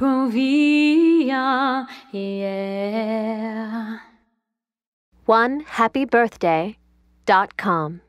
povia, yeah. One happy birthday dot com.